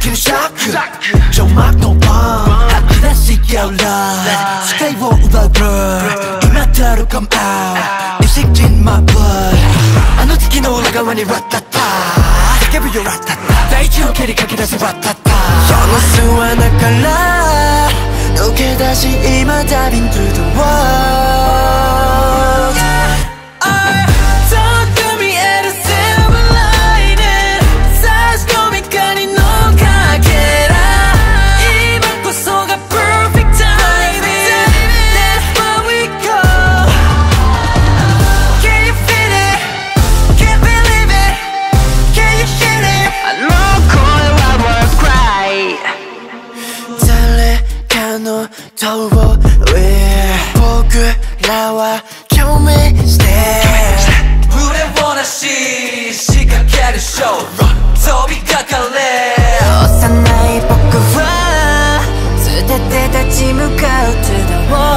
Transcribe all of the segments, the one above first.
샤킹 샤크 정막 높아. 다시 깨울라 Stay warm the bird 이마트로 come out. 입식진 my blood 안 어떻게 너 올라가만이 라따따 깨부 요 라따따 나이치로 캐리 가게 다시 라따따 영어 수완 아깔라. 누게 다시 이마다빈 두둥 遠上僕らは共鳴して。腕をなし仕掛けるショー。飛びかかれ。幼い僕は捨てて立ち向かう手だろ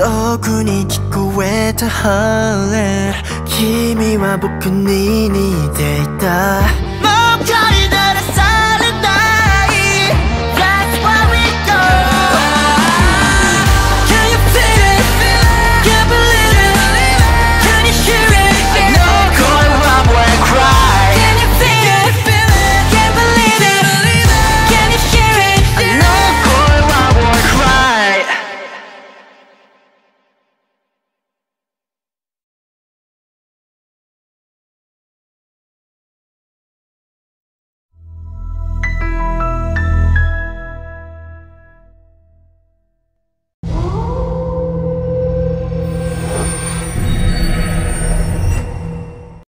遠くに聞こえたハーレー君は僕に似ていた。